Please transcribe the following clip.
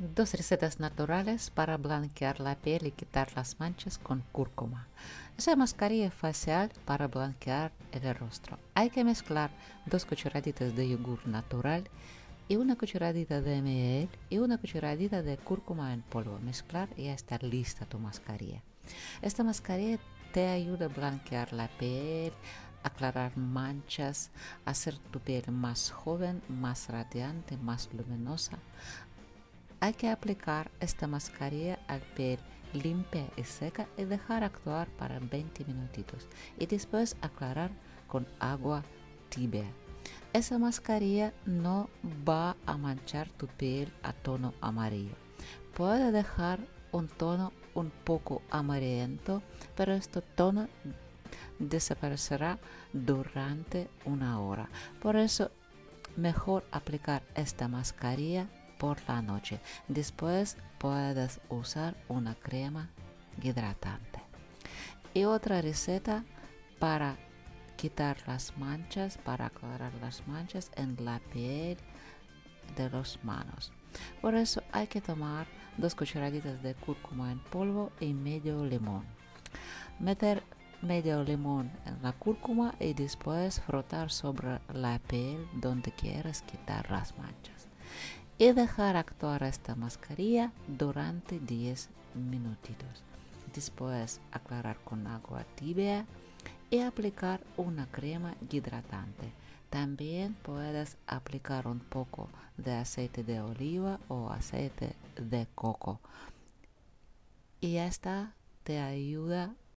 Dos recetas naturales para blanquear la piel y quitar las manchas con cúrcuma. Esa mascarilla facial para blanquear el rostro. Hay que mezclar dos cucharaditas de yogur natural y una cucharadita de miel y una cucharadita de cúrcuma en polvo. Mezclar y ya está lista tu mascarilla. Esta mascarilla te ayuda a blanquear la piel, aclarar manchas, hacer tu piel más joven, más radiante, más luminosa, hay que aplicar esta mascarilla al piel limpia y seca y dejar actuar para 20 minutitos y después aclarar con agua tibia. Esa mascarilla no va a manchar tu piel a tono amarillo. Puede dejar un tono un poco amarillento, pero este tono desaparecerá durante una hora. Por eso, mejor aplicar esta mascarilla por la noche. Después puedes usar una crema hidratante. Y otra receta para quitar las manchas, para aclarar las manchas en la piel de las manos. Por eso hay que tomar dos cucharaditas de cúrcuma en polvo y medio limón. Meter medio limón en la cúrcuma y después frotar sobre la piel donde quieras quitar las manchas y dejar actuar esta mascarilla durante 10 minutitos. Después aclarar con agua tibia y aplicar una crema hidratante. También puedes aplicar un poco de aceite de oliva o aceite de coco. Y esta te ayuda